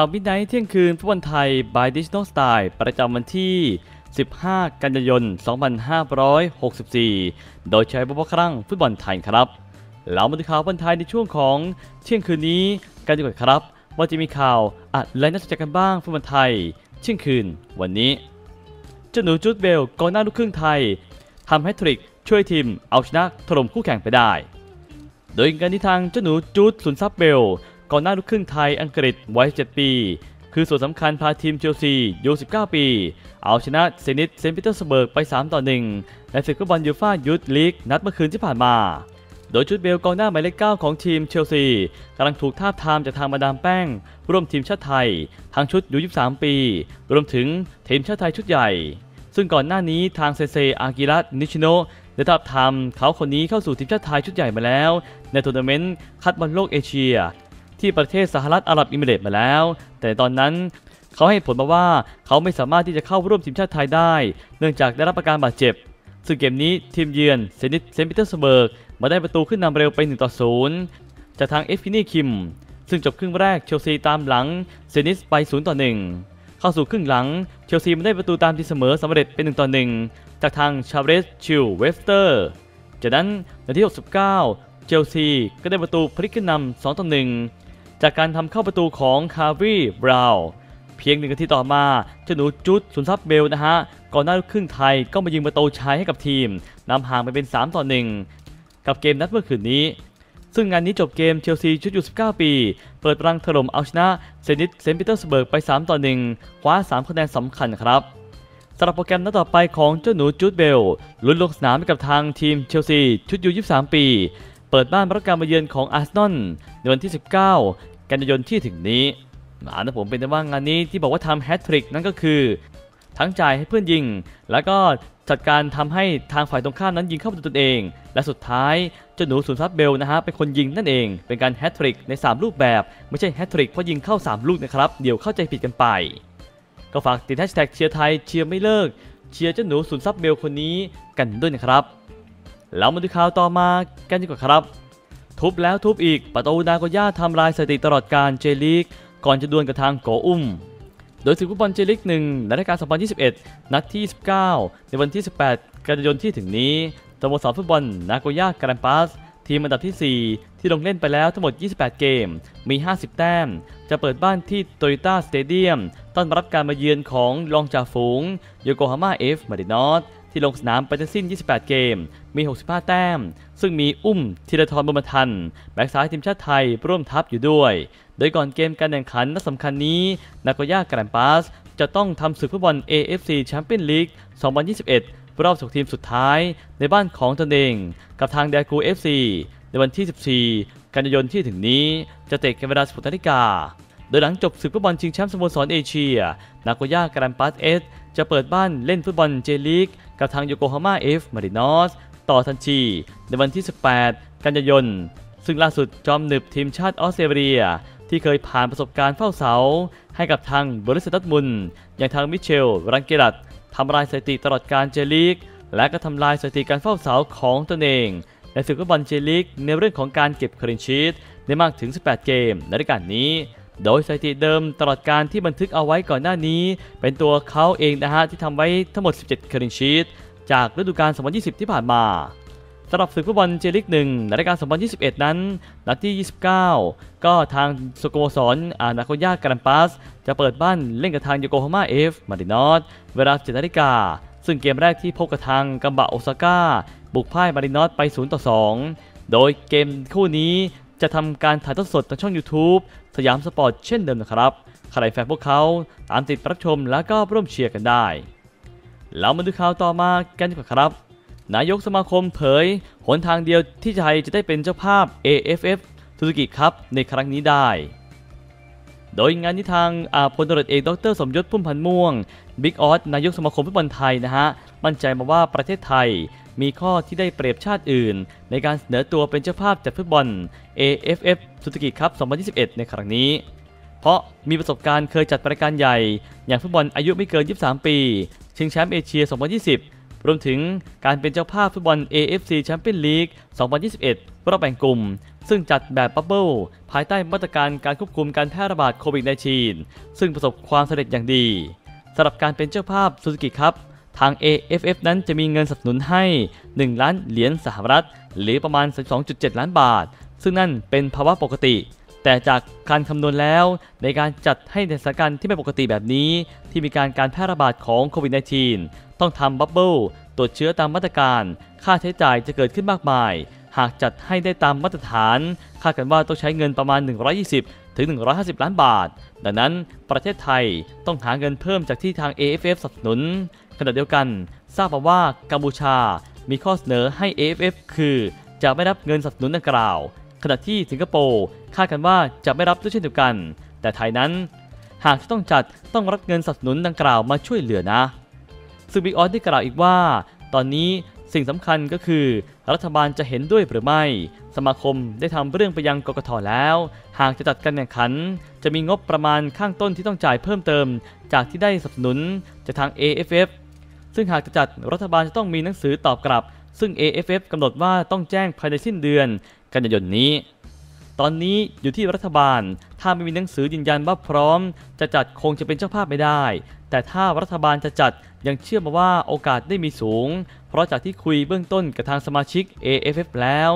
ข่าว midnight เที่ยงคืนฟุตบอลไทย by Digital Style ประจำวันที่ 15 กันยายน 2564 โดยใช้บุพครั้งฟุตบอลไทยครับ เรามาดูข่าวฟุตบอลไทยในช่วงของเที่ยงคืนนี้กันดีกว่าครับ ว่าจะมีข่าวอะไรน่าสนใจกันบ้างฟุตบอลไทย เที่ยงคืนวันนี้เจ้าหนูจูดเบลกองหน้าลูกครึ่งไทยทำแฮตทริกช่วยทีมเอาชนะถล่มคู่แข่งไปได้ โดยการที่ทางเจ้าหนูจูดสุนทรัพย์เบล กองหน้าลูกครึ่งไทยอังกฤษวัย 7 ปี คือส่วนสำคัญพาทีมเชลซี U19 ปี เอาชนะเซนิตเซนต์ปีเตอร์สเบิร์กไป 3 ต่อ 1 ในศึกฟุตบอลยูฟ่ายูทลีกนัดเมื่อคืนที่ผ่านมา โดยจูดเบลกองหน้าหมายเลข9ของทีมเชลซีกำลังถูกทาบทามจากทางมาดามแป้ง ร่วมทีมชาติไทย ทั้งชุด U23 ปี รวมถึงทีมชาติไทยชุดใหญ่ ซึ่งก่อนหน้านี้ทางเซนเซอากิระนิชิโนะได้ทาบทามเขาคนนี้เข้าสู่ทีมชาติไทยชุดใหญ่มาแล้ว ในทัวร์นาเมนต์คัดบอลโลกเอเชีย ที่ประเทศสหรัฐอาหรับเอมิเรตส์มาแล้ว แต่ตอนนั้นเขาให้ผลมาว่าเขาไม่สามารถที่จะเข้าร่วมทีมชาติไทยได้ เนื่องจากได้รับอาการบาดเจ็บ ซึ่งเกมนี้ทีมเยือนเซนิตเซนต์ปีเตอร์สเบิร์กมาได้ประตูขึ้นนำเร็วไป1ต่อ0จากทางเอฟฟินี่คิม ซึ่งจบครึ่งแรกเชลซีตามหลังเซนิตไป0ต่อ1เข้าสู่ครึ่งหลังเชลซีมาได้ประตูตามตีเสมอสำเร็จเป็น1ต่อ1จากทางชาเรสชิลเวสเตอร์จากนั้นนาที69 เชลซีก็ได้ประตูพลิกขึ้นนำ2ต่อ1 จากการทำเข้าประตูของคาร์วีบราวเพียงหนึ่งนาทีต่อมาเจ้าหนูจูดสุนทรัพย์เบลนะฮะ กองหน้าลูกครึ่งไทยก็มายิงประตูชัยให้กับทีมนำห่างไปเป็น 3 ต่อ 1 กับเกมนัดเมื่อคืนนี้ ซึ่งงานนี้จบเกมเชลซีชุด U19 ปี เปิดรังถล่มเอาชนะเซนิตเซนต์ปีเตอร์สเบิร์กไป 3 ต่อ 1 คว้า 3 คะแนนสำคัญครับสำหรับโปรแกรมนัดต่อไปของเจ้าหนูจูดเบลลุ้นลงสนามกับทางทีมเชลซีชุด U23 ปี เปิดบ้านรับการมาเยือนของอาร์เซนอลในวันที่ 19 กันยายนที่ถึงนี้มานะผมเป็นแต่ว่างานนี้ที่บอกว่าทำแฮตทริกนั่นก็คือ ทั้งจ่ายให้เพื่อนยิง แล้วก็จัดการทำให้ทางฝ่ายตรงข้ามนั้นยิงเข้าประตูตนเอง และสุดท้ายเจ้าหนูสุนทรัพย์เบลนะฮะเป็นคนยิงนั่นเอง เป็นการแฮตทริกใน 3 รูปแบบ ไม่ใช่แฮตทริกเพราะยิงเข้า 3 ลูกนะครับ เดี๋ยวเข้าใจผิดกันไป ก็ฝากติดแฮชแท็กเชียร์ไทยเชียร์ไม่เลิก เชียร์เจ้าหนูสุนทรัพย์เบลคนนี้กันด้วยนะครับ แล้วมาดูข่าวต่อมากันดีกว่าครับ ทุบแล้วทุบอีกประตูนาโกย่าทำลายสถิติตลอดกาลเจลีก ก่อนจะดวลกับทางโกอุ้ม โดยศึกฟุตบอลเจลีกหนึ่งในรายการ 2021 นัดที่ 19 ในวันที่ 18 กันยายนที่ถึงนี้สโมสรฟุตบอลนาโกย่าแกรมปัสทีมอันดับที่ 4 ที่ลงเล่นไปแล้วทั้งหมด 28 เกม มี 50 แต้ม จะเปิดบ้านที่โตโยต้าสเตเดียม ต้อนรับการมาเยือนของรองจ่าฝูงโยโกฮาม่าเอฟมารินอส ที่ลงสนามไปทั้งสิ้น 28 เกม มี 65 แต้ม ซึ่งมีอุ้มธีราทรบุญมาทันแบ็กซ้ายทีมชาติไทยร่วมทัพอยู่ด้วย โดยก่อนเกมการแข่งขันนัดสำคัญนี้ นาโกย่าแกรมปัส จะต้องทำศึกฟุตบอล AFC Champions League 2021 รอบ 6 ทีมสุดท้าย ในบ้านของตนเอง กับทางเดกู FC ในวันที่ 14 กันยายนที่ถึงนี้ จะเตะกันเวลา16นาฬิกาโดยหลังจบศึกฟุตบอลชิงแชมป์สโมสรเอเชีย นาโกย่าแกรมปัสเอส จะเปิดบ้านเล่นฟุตบอลเจลีกกับทางโยโกฮาม่าเอฟมารินอสต่อทันทีในวันที่ 18 กันยายน ซึ่งล่าสุดจอมหนึบทีมชาติออสเตรเลีย ที่เคยผ่านประสบการณ์เฝ้าเสา ให้กับทางบริษัทดัตมุน อย่างทางมิเชล รังเกลัดทำลายสถิติตลอดการเจลีก และก็ทำลายสถิติการเฝ้าเสาของตนเองในศึกฟุตบอลเจลีกในเรื่องของการเก็บคลินชีตได้มากถึง 18 เกมในรายการนี้ โดยสถิติเดิมตลอดการที่บันทึกเอาไว้ก่อนหน้านี้ เป็นตัวเขาเองนะฮะที่ทำไว้ทั้งหมด 17 คลินชีตจากฤดูกาล 2020 ที่ผ่านมาสำหรับศึกฟุตบอลเจลิกหนึ่งในรายการ 2021 นั้น นัดที่ 29 ก็ทางสโกสอนอานาโกย่าการันปัส จะเปิดบ้านเล่นกับทางโยโกฮาม่าเอฟมารินอสเวลา7นาฬิกา ซึ่งเกมแรกที่พบกับทางกัมบะโอซาก้า บุกพ่ายมารินอสไป 0 ต่อ 2 โดยเกมคู่นี้ จะทำการถ่ายทอดสดทางช่อง YouTube สยามสปอร์ตเช่นเดิมนะครับ ใครแฟนพวกเขาตามติดรับชมแล้วก็ร่วมเชียร์กันได้เรามาดูข่าวต่อมากันดีกว่าครับ นายกสมาคมเผย หนทางเดียวที่ไทยจะได้เป็นเจ้าภาพ AFF ซูซูกิคัพในครั้งนี้ได้ โดยงานนี้ทางพลตำรวจเอกดรสมยศพุ่มพันธุ์ม่วงบิ๊กอ๊อดนายกสมาคมฟุตบอลไทยนะฮะ มั่นใจมาว่าประเทศไทย มีข้อที่ได้เปรียบชาติอื่น ในการเสนอตัวเป็นเจ้าภาพจัดฟุตบอล AFF ซูซูกิคัพ2021 ในครั้งนี้ เพราะมีประสบการณ์เคยจัดรายการใหญ่ อย่างฟุตบอลอายุไม่เกิน 23 ปี ชิงแชมป์เอเชีย 2020 รวมถึงการเป็นเจ้าภาพฟุตบอล AFC Champions League 2021 รอบแบ่งกลุ่ม ซึ่งจัดแบบบับเบิลภายใต้มาตรการการควบคุมการแพร่ระบาดโควิด -19 ซึ่งประสบความสำเร็จอย่างดีสำหรับการเป็นเจ้าภาพซูซูกิครับ ทาง AFF นั้นจะมีเงินสนับสนุนให้ 1 ล้านเหรียญสหรัฐ หรือประมาณ 12.7 ล้านบาท ซึ่งนั่นเป็นภาวะปกติ แต่จากการคำนวณแล้ว ในการจัดให้ในสถานการณ์ที่ไม่ปกติแบบนี้ ที่มีการการแพร่ระบาดของโควิด -19 ต้องทำบับเบิลตรวจเชื้อตามมาตรการ ค่าใช้จ่ายจะเกิดขึ้นมากมาย หากจัดให้ได้ตามมาตรฐาน คาดกันว่าต้องใช้เงินประมาณ 120 ถึง 150 ล้านบาท ดังนั้นประเทศไทยต้องหาเงินเพิ่มจากที่ทาง AFF สนับสนุน ขณะเดียวกันทราบมาว่ากัมพูชามีข้อเสนอให้ AFF คือ จะไม่รับเงินสนับสนุนดังกล่าว ขณะที่สิงคโปร์คาดกันว่าจะไม่รับด้วยเช่นเดียวกัน แต่ไทยนั้น หากจะต้องจัดต้องรับเงินสนับสนุนดังกล่าวมาช่วยเหลือนะซึ่งบิ๊กออสได้กล่าวอีกว่า ตอนนี้สิ่งสำคัญก็คือ รัฐบาลจะเห็นด้วยหรือไม่ สมาคมได้ทำเรื่องไปยังกกทแล้ว หากจะจัดการแข่งขัน จะมีงบประมาณข้างต้นที่ต้องจ่ายเพิ่มเติม จากที่ได้สนับสนุนจากทาง AFF ซึ่งหากจะจัดรัฐบาลจะต้องมีหนังสือตอบกลับ ซึ่ง AFF กำหนดว่าต้องแจ้งภายในสิ้นเดือน กันยายนนี้ ตอนนี้อยู่ที่รัฐบาล ถ้าไม่มีหนังสือยืนยันว่าพร้อม จะจัดคงจะเป็นเจ้าภาพไม่ได้ แต่ถ้ารัฐบาลจะจัดยังเชื่อมาว่าโอกาสได้มีสูง เพราะจากที่คุยเบื้องต้นกับทางสมาชิก AFF แล้ว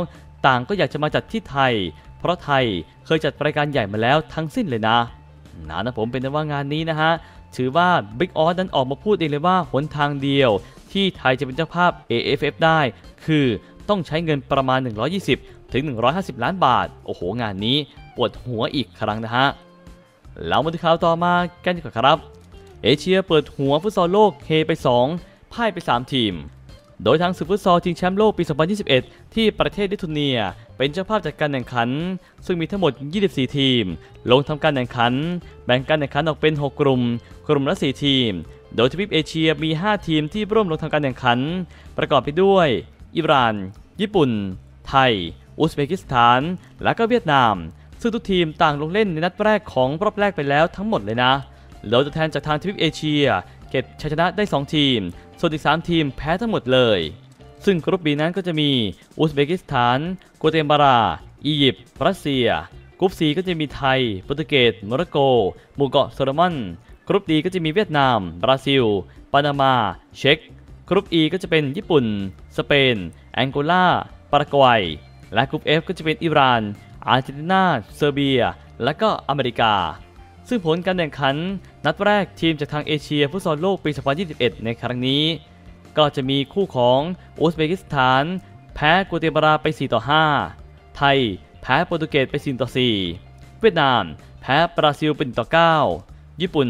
ต่างก็อยากจะมาจัดที่ไทย เพราะไทยเคยจัดรายการใหญ่มาแล้วทั้งสิ้นเลยนะนะนะผมเป็นว่างานนี้นะฮะถือว่า Big o อ s นั้นออกมาพูดเองเลยว่าหนทางเดียว ที่ไทยจะเป็นเจ้าภาพ AFF ได้ คือต้องใช้เงินประมาณ 120 ถึง 150 ล้านบาท โอ้โห งานนี้ปวดหัวอีกครั้งนะฮะ แล้วมาดูข่าวต่อมากันดีกว่าครับ เอเชียเปิดหัวฟุตซอลโลกเฮไป 2 พ่ายไป 3 ทีม โดยทางศึกฟุตซอลชิงแชมป์โลกปี 2021 ที่ประเทศลิทัวเนีย เป็นเจ้าภาพจัดการแข่งขัน ซึ่งมีทั้งหมด 24 ทีม ลงทำการแข่งขัน แบ่งการแข่งขันออกเป็น 6 กลุ่ม กลุ่มละ 4 ทีม โดยทวีปเอเชียมี 5 ทีมที่ร่วมลงทำการแข่งขัน ประกอบไปด้วย อิหร่าน ญี่ปุ่น ไทย อุซเบกิสถาน และก็เวียดนาม ซึ่งทุกทีมต่างลงเล่นในนัดแรกของรอบแรกไปแล้วทั้งหมดเลยนะโดยตัวแทนจากทางทวีปเอเชีย เก็บชัยชนะได้ 2 ทีม ส่วนอีก 3 ทีมแพ้ทั้งหมดเลย ซึ่งกรุ๊ป B นั้นก็จะมีอุซเบกิสถานกัวเตมาลาอียิปต์รัสเซียกรุ๊ป C ก็จะมีไทยโปรตุเกสโมร็อกโกหมู่เกาะโซโลมอนกรุ๊ป D ก็จะมีเวียดนาม บราซิล ปานามา เช็กกรุ๊ป E ก็จะเป็นญี่ปุ่น สเปน แองโกลาปารากวัย และกรุ๊ป F ก็จะเป็นอิหร่าน อาร์เจนตินาเซอร์เบีย และก็อเมริกา ซึ่งผลการแข่งขัน นัดแรกทีมจากทางเอเชียฟุตซอลโลกปี 2021 ในครั้งนี้ ก็จะมีคู่ของอุซเบกิสถาน แพ้กัวเตมาลาไป 4 ต่อ 5 ไทย แพ้โปรตุเกสไป 4 ต่อ 4 เวียดนาม แพ้บราซิลไป 1 ต่อ 9 ญี่ปุ่น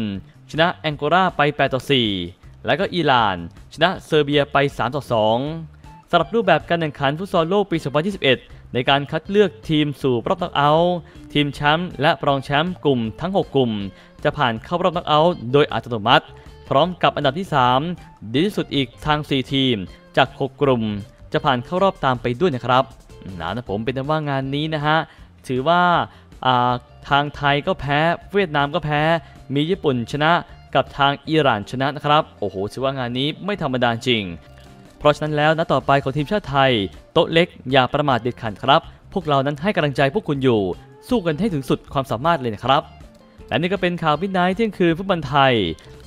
ชนะแองโกลาไป 8 ต่อ 4 และก็อิหร่าน ชนะเซอร์เบียไป 3 ต่อ 2สำหรับรูปแบบการแข่งขันฟุตซอลโลกปี 2021 ในการคัดเลือกทีมสู่รอบน็อกเอาท์ทีมแชมป์และรองแชมป์กลุ่มทั้ง 6 กลุ่ม จะผ่านเข้ารอบน็อกเอาท์โดยอัตโนมัติ พร้อมกับอันดับที่ 3 ดีที่สุดอีกทาง 4 ทีม จาก 6 กลุ่ม จะผ่านเข้ารอบตามไปด้วยนะครับนะผมเป็นว่างานนี้นะฮะถือว่าทางไทยก็แพ้ เวียดนามก็แพ้ มีญี่ปุ่นชนะกับทางอิหร่านชนะนะครับ โอ้โหถือว่างานนี้ไม่ธรรมดาจริง เพราะฉะนั้นแล้วนะต่อไปของทีมชาติไทย โต๊ะเล็กอย่าประมาทเด็ดขาดครับ พวกเรานั้นให้กำลังใจพวกคุณอยู่ สู้กันให้ถึงสุดความสามารถเลยนะครับและนี่ก็เป็นข่าวพินไนท์เที่ยงคืนฟุตบอลไทย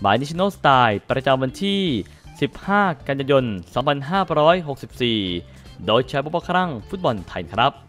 บายนิชโนสไตล์ประจำวันที่ 15 กันยายน 2564 โดยใช้บุบครั่งฟุตบอลไทยครับ